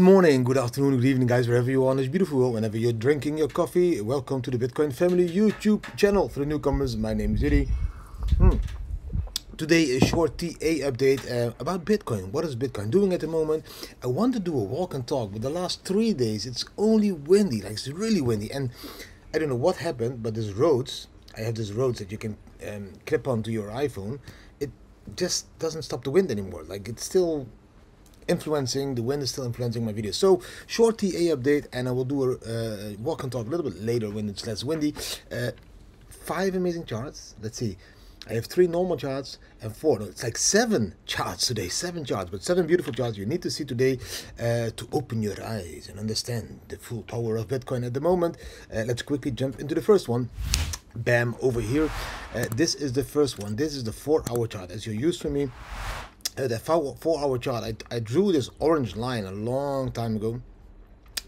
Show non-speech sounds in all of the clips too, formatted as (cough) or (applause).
morning, good afternoon, good evening, guys, wherever you are on this beautiful world, whenever you're drinking your coffee. Welcome to the Bitcoin Family YouTube channel. For the newcomers, my name is Didi. Hmm. Today, a short TA update uh, about Bitcoin. What is Bitcoin doing at the moment? I want to do a walk and talk, but the last three days it's only windy, like it's really windy. And I don't know what happened, but this roads, I have this roads that you can um, clip onto your iPhone. It just doesn't stop the wind anymore. Like it's still influencing the wind is still influencing my video so short ta update and i will do a uh, walk and talk a little bit later when it's less windy uh, five amazing charts let's see I have three normal charts and four. No, it's like seven charts today. Seven charts, but seven beautiful charts you need to see today uh, to open your eyes and understand the full power of Bitcoin at the moment. Uh, let's quickly jump into the first one. Bam, over here. Uh, this is the first one. This is the four-hour chart, as you're used to me uh, the four, four hour chart I, I drew this orange line a long time ago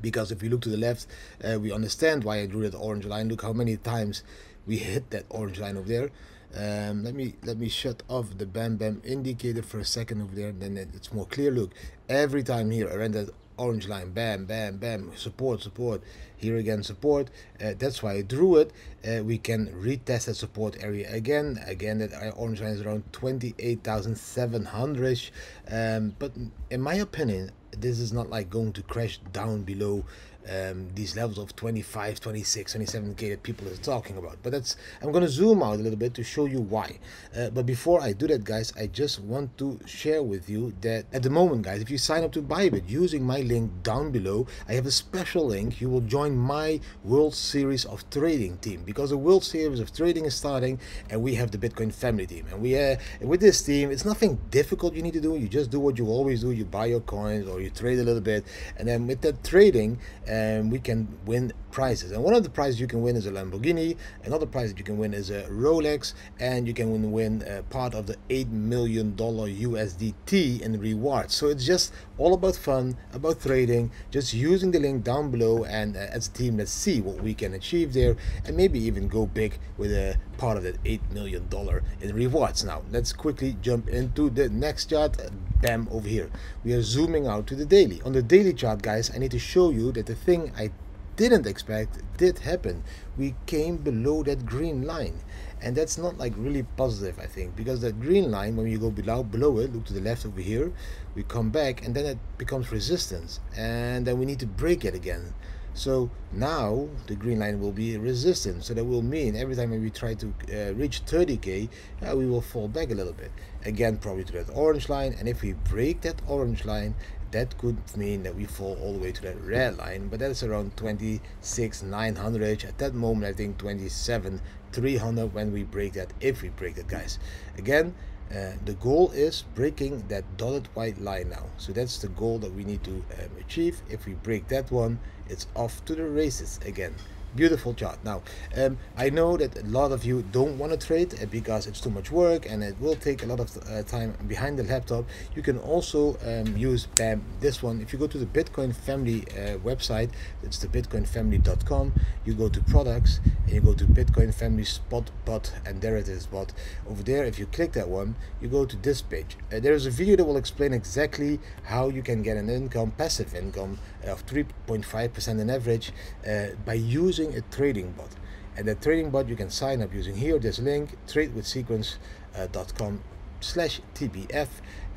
because if you look to the left uh, we understand why I drew that orange line. Look how many times we hit that orange line over there. Um, let me let me shut off the bam bam indicator for a second over there then it's more clear. Look every time here around that orange line bam bam bam support support here again support. Uh, that's why I drew it. Uh, we can retest that support area again. Again that orange line is around 28,700 um, but in my opinion this is not like going to crash down below um, these levels of 25 26 27k that people are talking about. But that's i'm going to zoom out a little bit to show you why. Uh, but before i do that guys i just want to share with you that at the moment guys if you sign up to bybit using my link down below i have a special link. You will join my world series of trading team because the world series of trading is starting and we have the bitcoin family team. And we uh, with this team it's nothing difficult you need to do. You just do what you always do. You buy your coins or you trade a little bit and then with that trading and we can win prizes. And one of the prizes you can win is a Lamborghini. Another prize that you can win is a Rolex. And you can win, win uh, part of the 8 million dollar USDT in rewards. So it's just all about fun about trading just using the link down below and uh, as a team let's see what we can achieve there and maybe even go big with a part of that 8 million dollar in rewards. Now let's quickly jump into the next chart. Bam over here. We are zooming out to the daily. On the daily chart guys I need to show you that the thing I didn't expect did happen. We came below that green line. And that's not like really positive I think because that green line when you go below below it look to the left over here we come back and then it becomes resistance. And then we need to break it again. So now the green line will be resistant. So that will mean every time we try to uh, reach 30k uh, we will fall back a little bit. Again probably to that orange line. And if we break that orange line that could mean that we fall all the way to that red line but that's around 26 900 at that moment i think 27 300 when we break that if we break that guys. Again uh, the goal is breaking that dotted white line now. So that's the goal that we need to um, achieve. If we break that one it's off to the races again beautiful chart now um, i know that a lot of you don't want to trade uh, because it's too much work and it will take a lot of uh, time behind the laptop. You can also um, use bam this one. If you go to the bitcoin family uh, website it's the bitcoinfamily.com you go to products and you go to bitcoin family spot bot and there it is bot over there if you click that one you go to this page. Uh, there is a video that will explain exactly how you can get an income passive income of 3.5 percent on average uh, by using a trading bot. And that trading bot you can sign up using here. This link tradewithsequence.com uh, slash tbf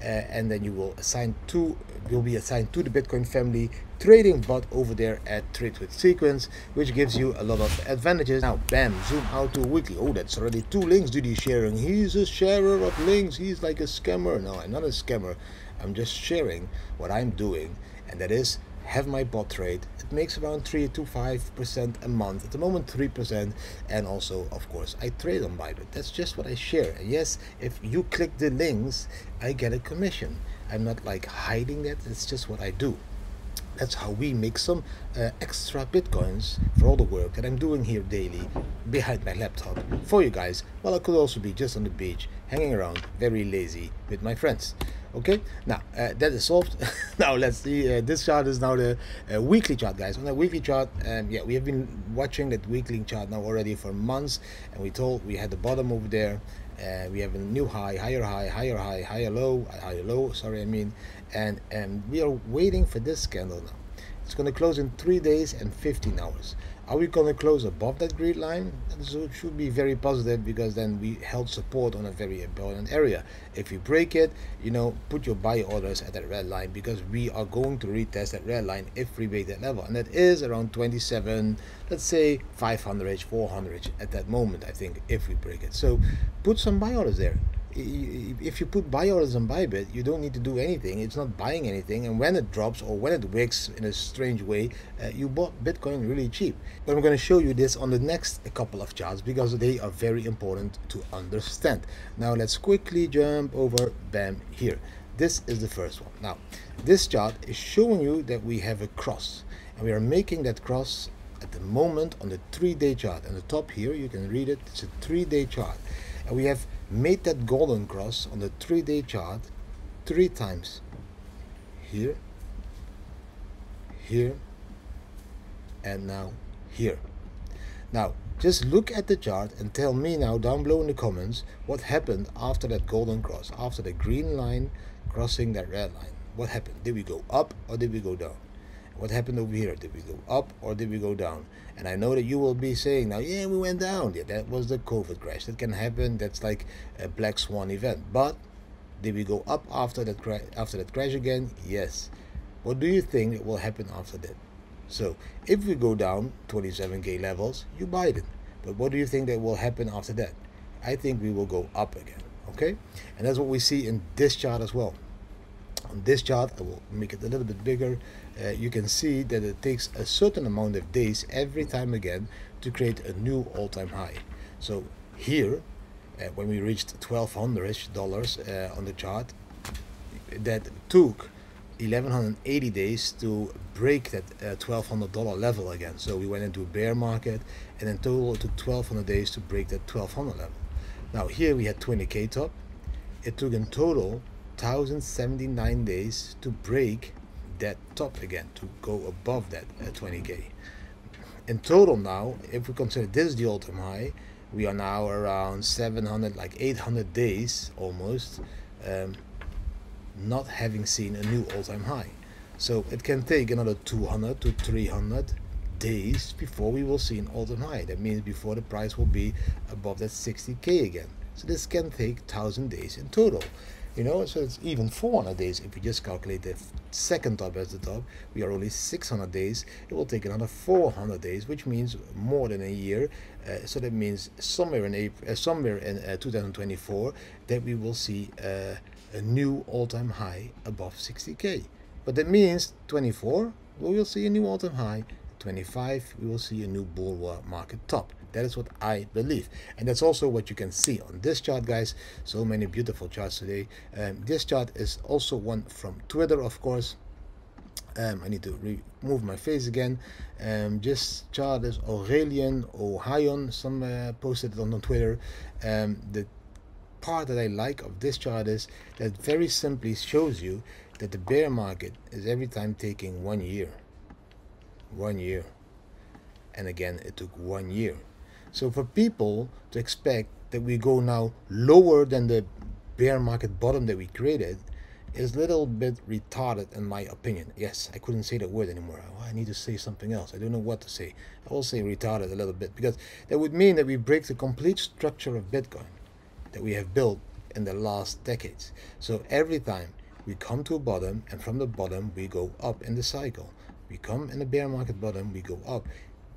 uh, and then you will assign to will be assigned to the bitcoin family trading bot over there at trade with sequence which gives you a lot of advantages. Now bam zoom out to weekly. Oh that's already two links. Didi sharing? He's a sharer of links. He's like a scammer. No i'm not a scammer. I'm just sharing what i'm doing and that is have my bot trade. It makes around 3 to 5 percent a month. At the moment 3 percent and also of course i trade on bybit that's just what i share. And yes if you click the links i get a commission. I'm not like hiding that. It's just what i do. That's how we make some uh, extra bitcoins for all the work that I'm doing here daily behind my laptop for you guys. Well, I could also be just on the beach hanging around very lazy with my friends. Okay? Now uh, that is solved. (laughs) Now let's see uh, this chart is now the uh, weekly chart guys. On the weekly chart um, yeah we have been watching that weekly chart now already for months and we told we had the bottom over there. Uh, we have a new high higher high higher high higher low higher low sorry i mean. And and we are waiting for this candle now it's going to close in three days and 15 hours are we going to close above that grid line? So it should be very positive because then we held support on a very important area. If we break it, you know, put your buy orders at that red line because we are going to retest that red line if we break that level. And that is around 27, let's say 500, 400 at that moment, I think, if we break it. So put some buy orders there if you put buy orders on Bybit, you don't need to do anything. It's not buying anything. And when it drops or when it wicks in a strange way, uh, you bought Bitcoin really cheap. But I'm going to show you this on the next couple of charts because they are very important to understand. Now let's quickly jump over, bam, here. This is the first one. Now, this chart is showing you that we have a cross. And we are making that cross at the moment on the three-day chart. And the top here, you can read it. It's a three-day chart. And we have made that golden cross on the three-day chart three times. Here here and now here. Now just look at the chart and tell me now down below in the comments what happened after that golden cross after the green line crossing that red line. What happened? Did we go up or did we go down what happened over here? Did we go up or did we go down? And I know that you will be saying now, yeah, we went down. Yeah, that was the COVID crash. That can happen. That's like a black swan event. But did we go up after that crash? After that crash again? Yes. What do you think will happen after that? So if we go down 27k levels, you buy it. But what do you think that will happen after that? I think we will go up again. Okay, and that's what we see in this chart as well on this chart I will make it a little bit bigger. Uh, you can see that it takes a certain amount of days every time again to create a new all-time high. So here uh, when we reached 1200 dollars uh, on the chart that took 1180 days to break that $1200 uh, level again. So we went into a bear market and in total it took 1200 days to break that 1200 level. Now here we had 20k top. It took in total 1079 days to break that top again to go above that uh, 20k in total now if we consider this the all-time high we are now around 700 like 800 days almost um, not having seen a new all-time high. So it can take another 200 to 300 days before we will see an all-time high. That means before the price will be above that 60k again. So this can take 1000 days in total you know so it's even 400 days. If we just calculate the second top as the top we are only 600 days. It will take another 400 days which means more than a year. Uh, so that means somewhere in April, uh, somewhere in uh, 2024 that we will see uh, a new all-time high above 60k but that means 24 we will see a new all-time high. 25 we will see a new bull market top that is what I believe. And that's also what you can see on this chart, guys. So many beautiful charts today. Um, this chart is also one from Twitter, of course. Um, I need to remove my face again. Um, this chart is Aurelien Ohayon. Some uh, posted it on, on Twitter. Um, the part that I like of this chart is that very simply shows you that the bear market is every time taking one year. One year. And again, it took one year. So for people to expect that we go now lower than the bear market bottom that we created is a little bit retarded in my opinion. Yes, I couldn't say that word anymore. Oh, I need to say something else. I don't know what to say. I will say retarded a little bit because that would mean that we break the complete structure of Bitcoin that we have built in the last decades. So every time we come to a bottom and from the bottom we go up in the cycle. We come in the bear market bottom, we go up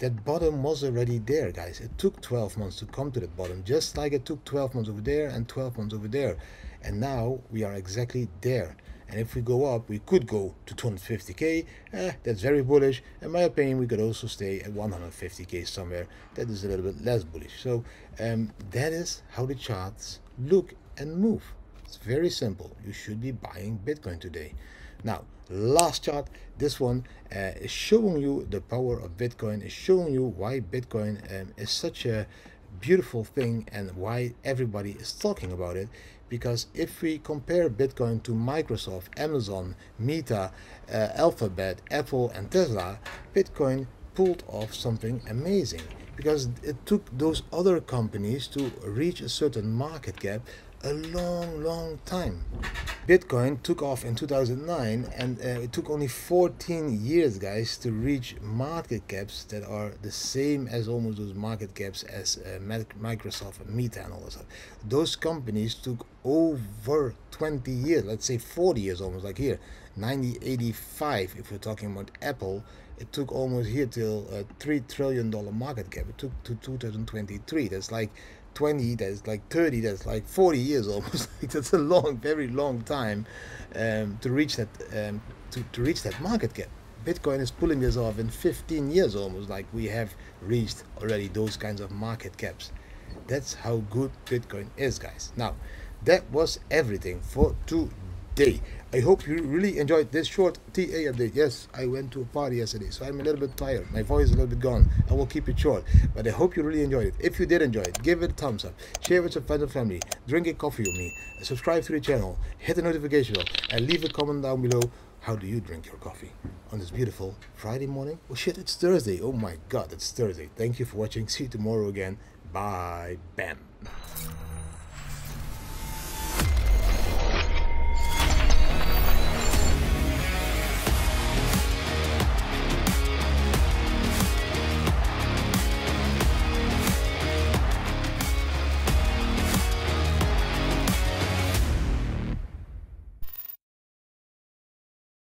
that bottom was already there guys. It took 12 months to come to that bottom just like it took 12 months over there and 12 months over there. And now we are exactly there. And if we go up we could go to 250k eh, that's very bullish. In my opinion we could also stay at 150k somewhere. That is a little bit less bullish. So um, that is how the charts look and move. It's very simple. You should be buying bitcoin today now last chart this one uh, is showing you the power of bitcoin is showing you why bitcoin um, is such a beautiful thing and why everybody is talking about it. Because if we compare bitcoin to microsoft amazon meta uh, alphabet apple and tesla bitcoin pulled off something amazing. Because it took those other companies to reach a certain market cap a long, long time. Bitcoin took off in 2009 and uh, it took only 14 years, guys, to reach market caps that are the same as almost those market caps as uh, Microsoft and Meta and all that stuff. Those companies took over 20 years, let's say 40 years almost, like here, 1985, if we're talking about Apple, it took almost here till a $3 trillion market cap. It took to 2023. That's like 20 that's like 30 that's like 40 years (laughs) almost. That's a long very long time um, to reach that um, to, to reach that market cap. Bitcoin is pulling this off in 15 years almost. Like we have reached already those kinds of market caps. That's how good bitcoin is guys. Now that was everything for today I hope you really enjoyed this short TA update. Yes, I went to a party yesterday, so I'm a little bit tired. My voice is a little bit gone. I will keep it short, but I hope you really enjoyed it. If you did enjoy it, give it a thumbs up, share with your friends and family, drink a coffee with me, subscribe to the channel, hit the notification bell, and leave a comment down below. How do you drink your coffee on this beautiful Friday morning? Oh shit, it's Thursday. Oh my god, it's Thursday. Thank you for watching. See you tomorrow again. Bye. Bam.